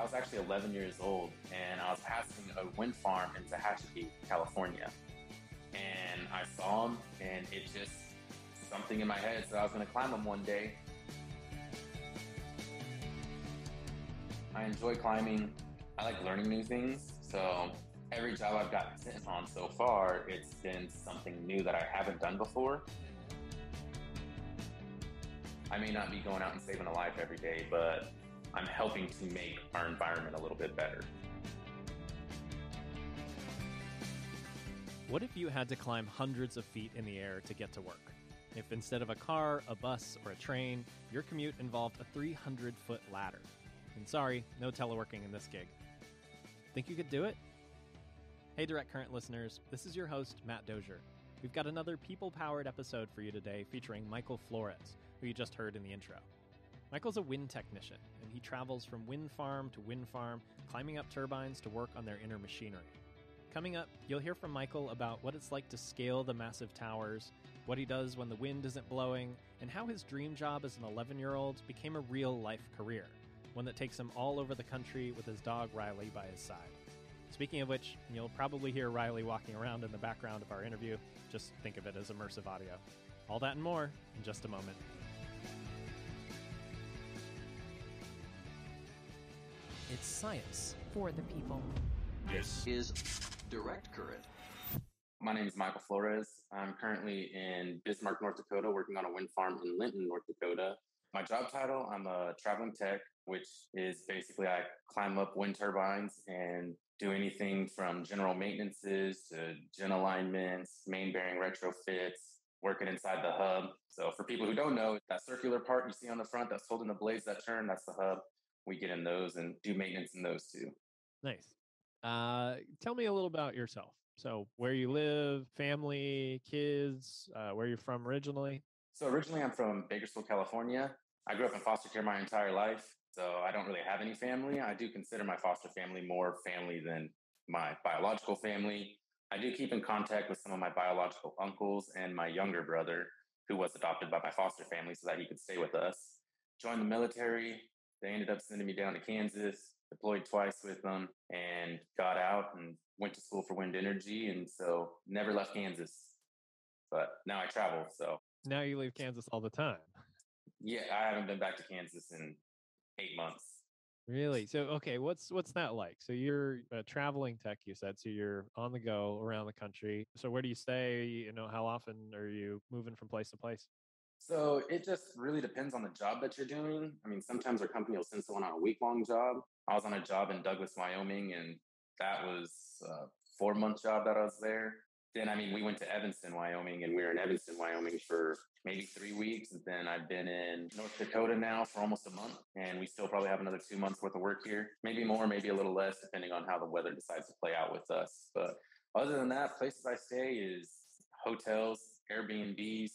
I was actually 11 years old and I was passing a wind farm in Tehachapi, California. And I saw them and it just, something in my head said I was going to climb them one day. I enjoy climbing. I like learning new things. So every job I've gotten sent on so far, it's been something new that I haven't done before. I may not be going out and saving a life every day, but I'm helping to make our environment a little bit better. What if you had to climb hundreds of feet in the air to get to work? If instead of a car, a bus, or a train, your commute involved a 300 foot ladder? And sorry, no teleworking in this gig. Think you could do it? Hey, Direct Current listeners, this is your host, Matt Dozier. We've got another people powered episode for you today featuring Michael Flores, who you just heard in the intro. Michael's a wind technician, and he travels from wind farm to wind farm, climbing up turbines to work on their inner machinery. Coming up, you'll hear from Michael about what it's like to scale the massive towers, what he does when the wind isn't blowing, and how his dream job as an 11 year old became a real life career, one that takes him all over the country with his dog Riley by his side. Speaking of which, you'll probably hear Riley walking around in the background of our interview. Just think of it as immersive audio. All that and more in just a moment. It's science. for the people. This is Direct Current. My name is Michael Flores. I'm currently in Bismarck, North Dakota, working on a wind farm in Linton, North Dakota. My job title, I'm a traveling tech, which is basically I climb up wind turbines and do anything from general maintenances to gen alignments, main bearing retrofits, working inside the hub. So for people who don't know, that circular part you see on the front that's holding the blades that turn, that's the hub. We get in those and do maintenance in those too. Nice. Uh, tell me a little about yourself. So, where you live, family, kids, uh, where you're from originally. So originally I'm from Bakersfield, California. I grew up in foster care my entire life. So I don't really have any family. I do consider my foster family more family than my biological family. I do keep in contact with some of my biological uncles and my younger brother, who was adopted by my foster family so that he could stay with us. Joined the military. They ended up sending me down to Kansas, deployed twice with them, and got out and went to school for wind energy. And so never left Kansas. But now I travel. So Now you leave Kansas all the time. yeah, I haven't been back to Kansas in eight months. Really? So, okay, what's what's that like? So you're a traveling tech, you said. So you're on the go around the country. So where do you stay? You know, how often are you moving from place to place? So it just really depends on the job that you're doing. I mean, sometimes our company will send someone on a week long job. I was on a job in Douglas, Wyoming, and that was a four month job that I was there. Then, I mean, we went to Evanston, Wyoming, and we were in Evanston, Wyoming for maybe three weeks. And then I've been in North Dakota now for almost a month, and we still probably have another two months worth of work here. Maybe more, maybe a little less, depending on how the weather decides to play out with us. But other than that, places I stay is hotels, Airbnbs.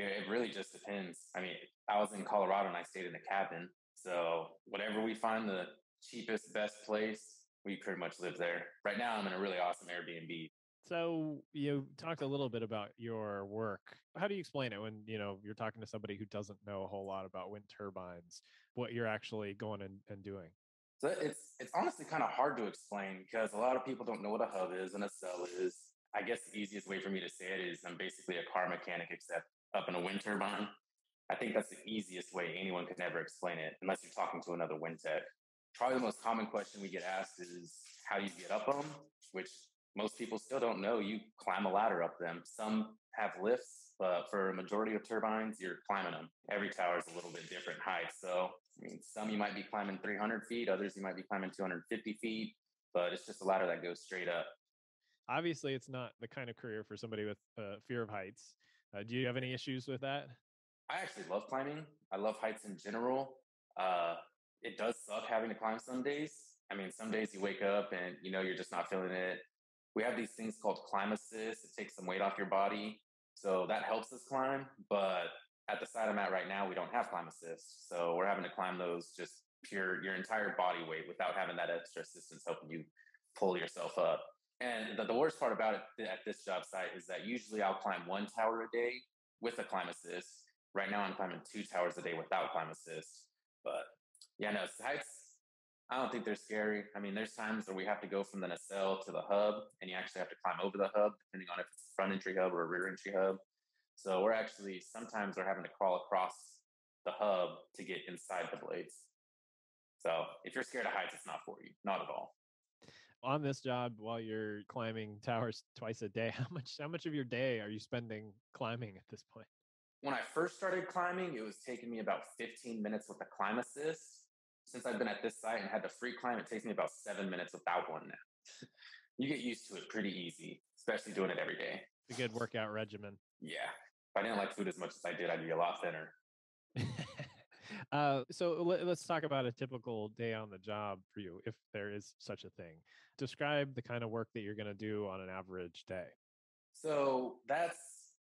It really just depends. I mean, I was in Colorado and I stayed in a cabin. So whatever we find the cheapest, best place, we pretty much live there. Right now, I'm in a really awesome Airbnb. So you talked a little bit about your work. How do you explain it when you know you're talking to somebody who doesn't know a whole lot about wind turbines? What you're actually going and, and doing? So it's it's honestly kind of hard to explain because a lot of people don't know what a hub is and nacelle is. I guess the easiest way for me to say it is I'm basically a car mechanic except up in a wind turbine. I think that's the easiest way anyone could ever explain it, unless you're talking to another wind tech. Probably the most common question we get asked is how you get up them, which most people still don't know. You climb a ladder up them. Some have lifts, but for a majority of turbines, you're climbing them. Every tower is a little bit different height. So, I mean, some you might be climbing 300 feet, others you might be climbing 250 feet, but it's just a ladder that goes straight up. Obviously, it's not the kind of career for somebody with uh, fear of heights. Uh, do you have any issues with that? I actually love climbing. I love heights in general. Uh, it does suck having to climb some days. I mean, some days you wake up and you know you're just not feeling it. We have these things called climb assist. It takes some weight off your body, so that helps us climb. But at the site I'm at right now, we don't have climb assist, so we're having to climb those just pure your entire body weight without having that extra assistance helping you pull yourself up. And the, the worst part about it at this job site is that usually I'll climb one tower a day with a climb assist. Right now, I'm climbing two towers a day without climb assist. But yeah, no, heights. I don't think they're scary. I mean, there's times where we have to go from the nacelle to the hub, and you actually have to climb over the hub, depending on if it's a front entry hub or a rear entry hub. So we're actually sometimes we're having to crawl across the hub to get inside the blades. So if you're scared of heights, it's not for you. Not at all. On this job, while you're climbing towers twice a day, how much how much of your day are you spending climbing at this point? When I first started climbing, it was taking me about 15 minutes with the climb assist since I've been at this site and had the free climb, it takes me about seven minutes without one now. you get used to it pretty easy, especially doing it every day. It's a good workout regimen. Yeah. If I didn't like food as much as I did, I'd be a lot thinner. uh, so let, us talk about a typical day on the job for you, if there is such a thing. Describe the kind of work that you're going to do on an average day. So that's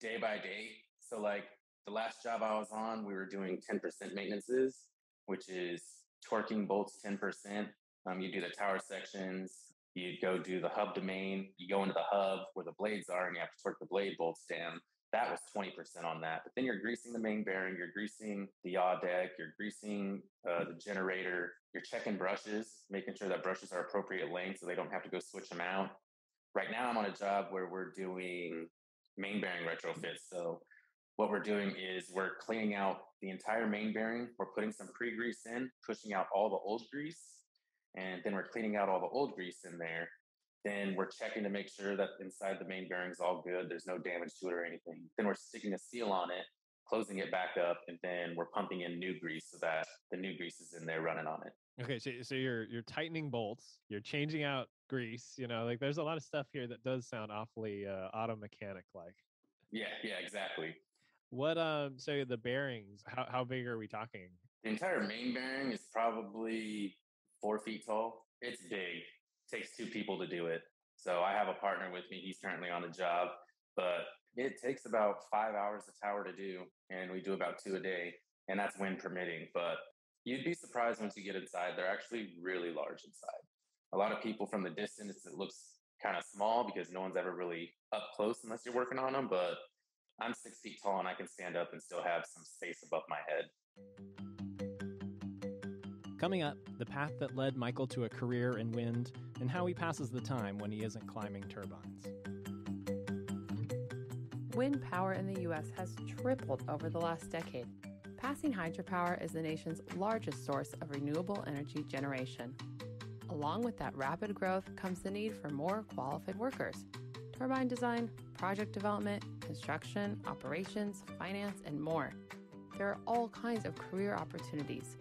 day by day. So, like the last job I was on, we were doing 10% maintenances, which is torquing bolts 10%. Um, you do the tower sections, you go do the hub domain, you go into the hub where the blades are, and you have to torque the blade bolts down. That was 20% on that. But then you're greasing the main bearing, you're greasing the yaw deck, you're greasing uh, the generator, you're checking brushes, making sure that brushes are appropriate length so they don't have to go switch them out. Right now, I'm on a job where we're doing main bearing retrofits. So what we're doing is we're cleaning out the entire main bearing. We're putting some pre-grease in, pushing out all the old grease, and then we're cleaning out all the old grease in there. Then we're checking to make sure that inside the main bearing is all good. There's no damage to it or anything. Then we're sticking a seal on it, closing it back up, and then we're pumping in new grease so that the new grease is in there running on it. Okay, so so you're you're tightening bolts, you're changing out grease. You know, like there's a lot of stuff here that does sound awfully uh, auto mechanic like. Yeah, yeah, exactly. What um so the bearings, how how big are we talking? The entire main bearing is probably four feet tall. It's big. Takes two people to do it. So I have a partner with me. He's currently on a job, but it takes about five hours a tower to do, and we do about two a day, and that's wind permitting. But you'd be surprised once you get inside. They're actually really large inside. A lot of people from the distance, it looks kind of small because no one's ever really up close unless you're working on them. But I'm six feet tall and I can stand up and still have some space above my head. Coming up, the path that led Michael to a career in wind and how he passes the time when he isn't climbing turbines. Wind power in the U.S. has tripled over the last decade. Passing hydropower is the nation's largest source of renewable energy generation. Along with that rapid growth comes the need for more qualified workers. Turbine design, project development, construction, operations, finance, and more. There are all kinds of career opportunities.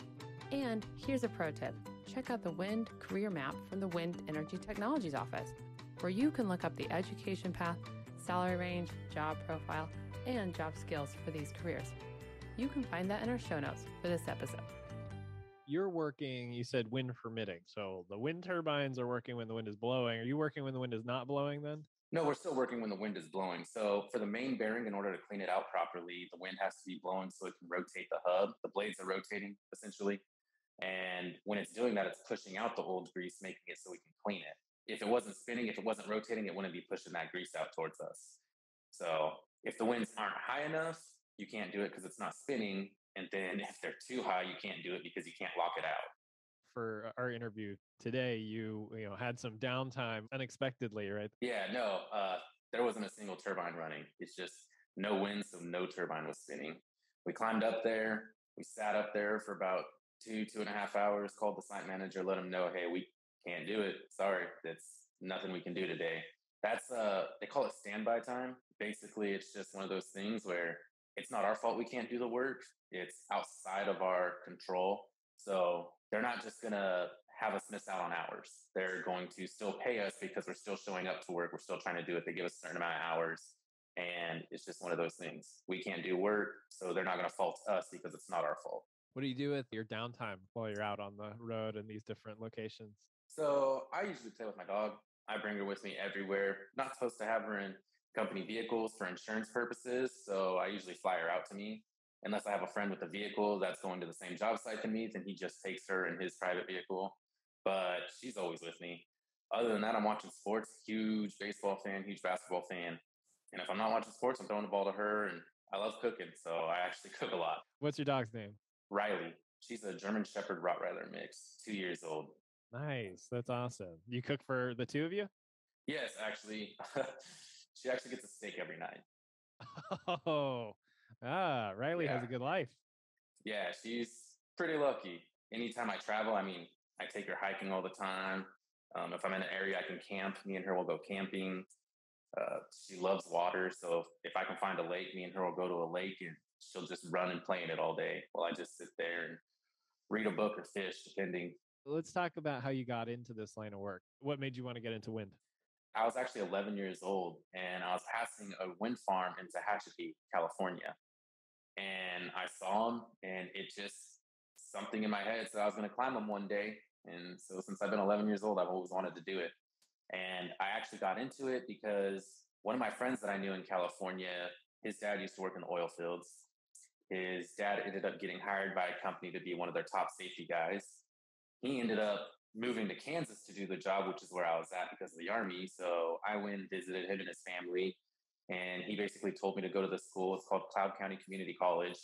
And here's a pro tip check out the Wind Career Map from the Wind Energy Technologies Office, where you can look up the education path, salary range, job profile, and job skills for these careers. You can find that in our show notes for this episode. You're working, you said wind permitting. So the wind turbines are working when the wind is blowing. Are you working when the wind is not blowing then? No, we're still working when the wind is blowing. So for the main bearing, in order to clean it out properly, the wind has to be blowing so it can rotate the hub. The blades are rotating essentially. And when it's doing that, it's pushing out the old grease, making it so we can clean it. If it wasn't spinning, if it wasn't rotating, it wouldn't be pushing that grease out towards us. So if the winds aren't high enough, you can't do it because it's not spinning. And then if they're too high, you can't do it because you can't lock it out for our interview today, you you know had some downtime unexpectedly, right? Yeah, no, uh, there wasn't a single turbine running. It's just no wind, so no turbine was spinning. We climbed up there. We sat up there for about two two and a half hours. Called the site manager, let them know, hey, we can't do it. Sorry, that's nothing we can do today. That's uh, they call it standby time. Basically, it's just one of those things where it's not our fault we can't do the work. It's outside of our control. So they're not just to have us miss out on hours. They're going to still pay us because we're still showing up to work. We're still trying to do it. They give us a certain amount of hours. And it's just one of those things. We can't do work, so they're not going to fault us because it's not our fault. What do you do with your downtime while you're out on the road in these different locations? So I usually play with my dog. I bring her with me everywhere. Not supposed to have her in company vehicles for insurance purposes. So I usually fly her out to me unless I have a friend with a vehicle that's going to the same job site than me, then he just takes her in his private vehicle. But she's always with me. Other than that, I'm watching sports. Huge baseball fan, huge basketball fan. And if I'm not watching sports, I'm throwing the ball to her. And I love cooking, so I actually cook a lot. What's your dog's name? Riley. She's a German Shepherd Rottweiler mix, two years old. Nice. That's awesome. You cook for the two of you? Yes, actually, she actually gets a steak every night. Oh, ah, Riley has a good life. Yeah, she's pretty lucky. Anytime I travel, I mean, I take her hiking all the time. Um, if I'm in an area I can camp, me and her will go camping. Uh, she loves water, so if, if I can find a lake, me and her will go to a lake, and she'll just run and play in it all day while I just sit there and read a book or fish, depending. Let's talk about how you got into this line of work. What made you want to get into wind? I was actually 11 years old, and I was passing a wind farm in Tehachapi, California, and I saw them, and it just something in my head said I was going to climb them one day. And so since I've been 11 years old, I've always wanted to do it. And I actually got into it because one of my friends that I knew in California, his dad used to work in the oil fields. His dad ended up getting hired by a company to be one of their top safety guys. He ended up moving to Kansas to do the job, which is where I was at because of the army. So I went and visited him and his family. And he basically told me to go to the school. It's called Cloud County Community College.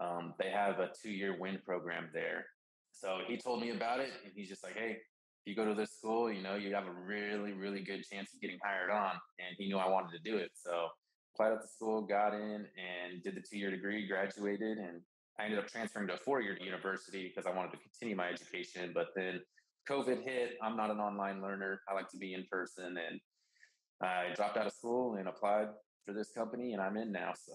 Um, they have a two year wind program there. So he told me about it. And he's just like, hey, if you go to this school, you know, you have a really, really good chance of getting hired on. And he knew I wanted to do it. So applied at the school, got in and did the two year degree, graduated. And I ended up transferring to a four year university because I wanted to continue my education. But then COVID hit. I'm not an online learner. I like to be in person. And I dropped out of school and applied for this company, and I'm in now. So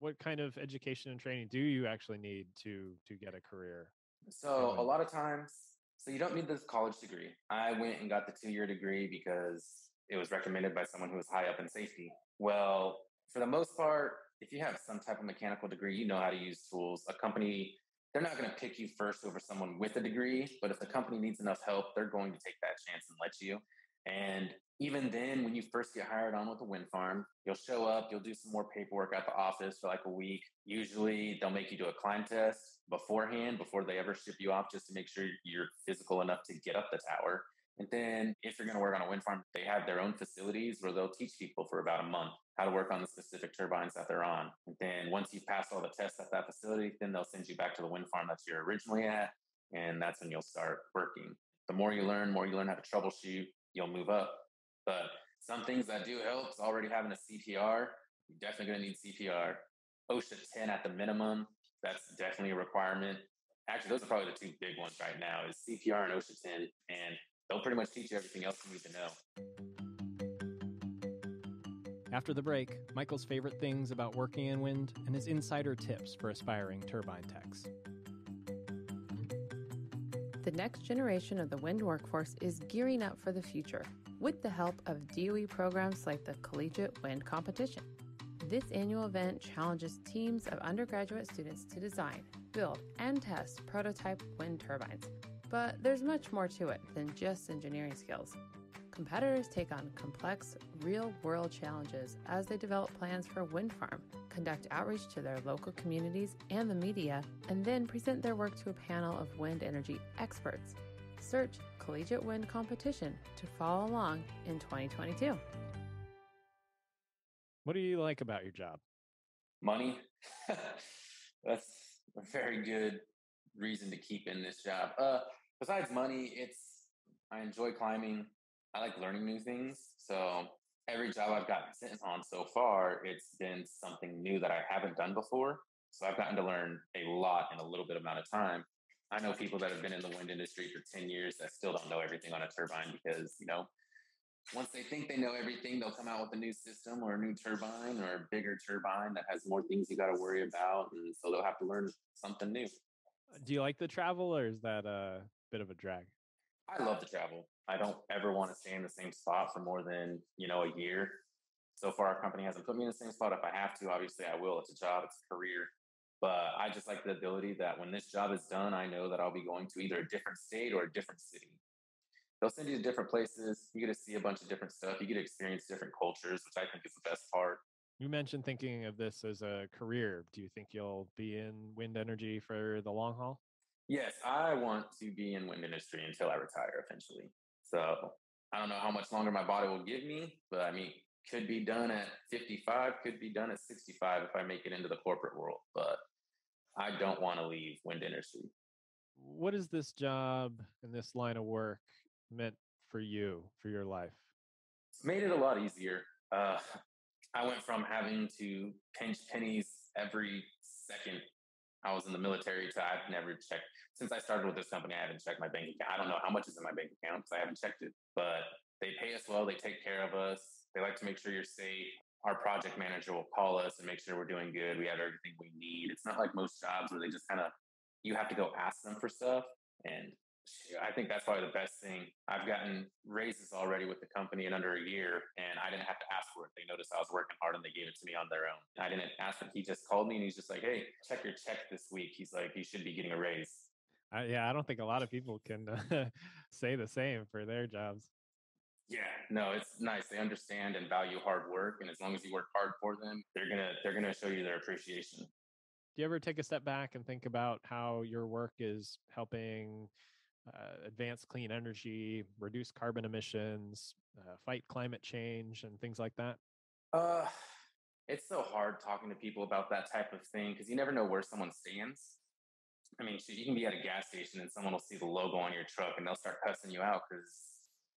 What kind of education and training do you actually need to to get a career? So a lot of times, so you don't need this college degree. I went and got the two year degree because it was recommended by someone who was high up in safety. Well, for the most part, if you have some type of mechanical degree, you know how to use tools. A company, they're not going to pick you first over someone with a degree, but if the company needs enough help, they're going to take that chance and let you. And even then, when you first get hired on with a wind farm, you'll show up, you'll do some more paperwork at the office for like a week. Usually, they'll make you do a climb test beforehand before they ever ship you off just to make sure you're physical enough to get up the tower. And then, if you're going to work on a wind farm, they have their own facilities where they'll teach people for about a month how to work on the specific turbines that they're on. And then, once you pass all the tests at that facility, then they'll send you back to the wind farm that you're originally at. And that's when you'll start working. The more you learn, more you learn how to troubleshoot, you'll move up. But some things that do help is already having a CPR. You're definitely going to need CPR. OSHA 10 at the minimum. That's definitely a requirement. Actually, those are probably the two big ones right now is CPR and OSHA 10. And they'll pretty much teach you everything else you need to know. After the break, Michael's favorite things about working in wind and his insider tips for aspiring turbine techs. The next generation of the wind workforce is gearing up for the future with the help of DOE programs like the Collegiate Wind Competition. This annual event challenges teams of undergraduate students to design, build, and test prototype wind turbines. But there's much more to it than just engineering skills. Competitors take on complex, real world challenges as they develop plans for a wind farm, conduct outreach to their local communities and the media, and then present their work to a panel of wind energy experts. Search Collegiate Wind Competition to follow along in 2022. What do you like about your job? Money. That's a very good reason to keep in this job. Uh, besides money, it's I enjoy climbing. I like learning new things. So every job I've gotten sent on so far, it's been something new that I haven't done before. So I've gotten to learn a lot in a little bit amount of time. I know people that have been in the wind industry for 10 years that still don't know everything on a turbine because, you know, once they think they know everything, they'll come out with a new system or a new turbine or a bigger turbine that has more things you got to worry about. And so they'll have to learn something new. Uh, do you like the travel or is that a bit of a drag? I love to travel. I don't ever want to stay in the same spot for more than, you know, a year. So far, our company hasn't put me in the same spot. If I have to, obviously I will. It's a job, it's a career. But I just like the ability that when this job is done, I know that I'll be going to either a different state or a different city. They'll send you to different places. You get to see a bunch of different stuff. You get to experience different cultures, which I think is the best part. You mentioned thinking of this as a career. Do you think you'll be in wind energy for the long haul? Yes, I want to be in wind industry until I retire eventually. So I don't know how much longer my body will give me, but I mean, could be done at 55, could be done at 65 if I make it into the corporate world. But I don't want to leave wind industry. what is this job and this line of work meant for you, for your life? It's made it a lot easier. Uh, I went from having to pinch pennies every second I was in the military to I've never checked since I started with this company. I haven't checked my bank account. I don't know how much is in my bank account because I haven't checked it. But they pay us well. They take care of us. They like to make sure you're safe. Our project manager will call us and make sure we're doing good. We have everything we need. It's not like most jobs where they just kind of you have to go ask them for stuff. And I think that's probably the best thing. I've gotten raises already with the company in under a year, and I didn't have to ask for it. They noticed I was working hard, and they gave it to me on their own. I didn't ask it. He just called me, and he's just like, "Hey, check your check this week." He's like, "You should be getting a raise." Uh, yeah, I don't think a lot of people can uh, say the same for their jobs. Yeah, no, it's nice. They understand and value hard work, and as long as you work hard for them, they're gonna they're gonna show you their appreciation. Do you ever take a step back and think about how your work is helping uh, advance clean energy, reduce carbon emissions, uh, fight climate change, and things like that? Uh, it's so hard talking to people about that type of thing because you never know where someone stands. I mean, you can be at a gas station and someone will see the logo on your truck and they'll start cussing you out because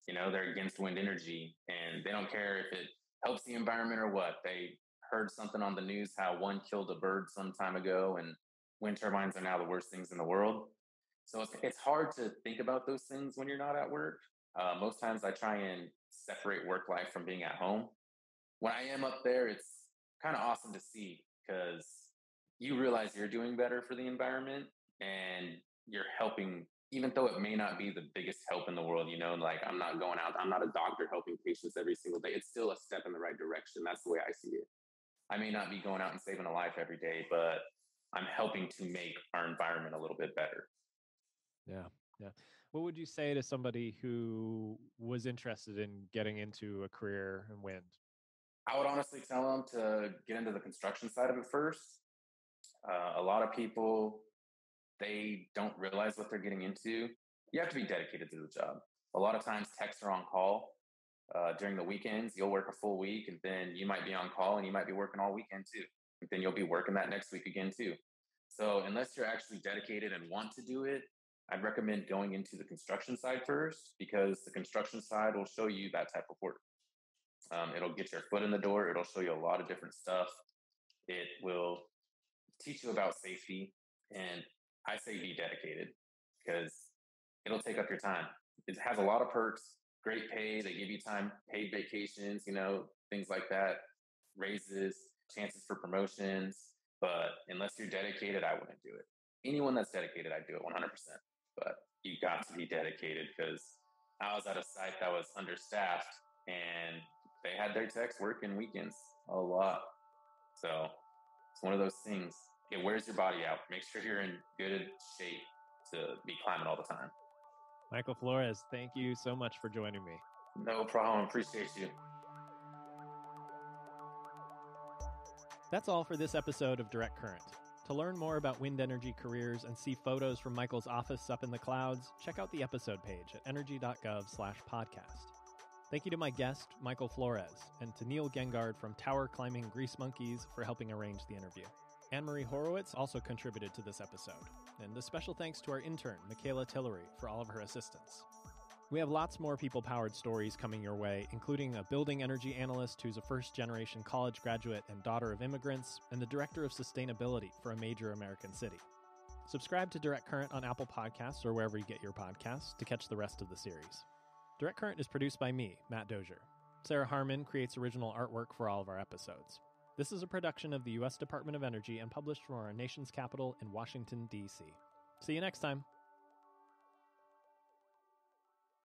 you know they're against wind energy and they don't care if it helps the environment or what. They heard something on the news how one killed a bird some time ago and wind turbines are now the worst things in the world. So it's, it's hard to think about those things when you're not at work. Uh, most times I try and separate work life from being at home. When I am up there, it's kind of awesome to see because you realize you're doing better for the environment and you're helping, even though it may not be the biggest help in the world, you know, like I'm not going out, I'm not a doctor helping patients every single day. It's still a step in the right direction. That's the way I see it. I may not be going out and saving a life every day, but I'm helping to make our environment a little bit better. Yeah. Yeah. What would you say to somebody who was interested in getting into a career in wind? I would honestly tell them to get into the construction side of it first. Uh, a lot of people, they don't realize what they're getting into. You have to be dedicated to the job. A lot of times, techs are on call uh, during the weekends. You'll work a full week, and then you might be on call, and you might be working all weekend too. And then you'll be working that next week again too. So, unless you're actually dedicated and want to do it, I'd recommend going into the construction side first because the construction side will show you that type of work. Um, it'll get your foot in the door. It'll show you a lot of different stuff. It will teach you about safety. And I say be dedicated because it'll take up your time. It has a lot of perks, great pay. They give you time, paid vacations, you know, things like that, raises, chances for promotions. But unless you're dedicated, I wouldn't do it. Anyone that's dedicated, I'd do it 100% but you got to be dedicated because I was at a site that was understaffed and they had their techs working weekends a lot. So it's one of those things. It wears your body out. Make sure you're in good shape to be climbing all the time. Michael Flores, thank you so much for joining me. No problem. Appreciate you. That's all for this episode of Direct Current. To learn more about wind energy careers and see photos from Michael's office up in the clouds, check out the episode page at energy.gov slash podcast. Thank you to my guest, Michael Flores, and to Neil Gengard from Tower Climbing Grease Monkeys for helping arrange the interview. Anne Marie Horowitz also contributed to this episode. And a special thanks to our intern, Michaela Tillery, for all of her assistance. We have lots more people powered stories coming your way, including a building energy analyst who's a first generation college graduate and daughter of immigrants, and the director of sustainability for a major American city. Subscribe to Direct Current on Apple Podcasts or wherever you get your podcasts to catch the rest of the series. Direct Current is produced by me, Matt Dozier. Sarah Harmon creates original artwork for all of our episodes. This is a production of the U.S. Department of Energy and published from our nation's capital in Washington, D.C. See you next time.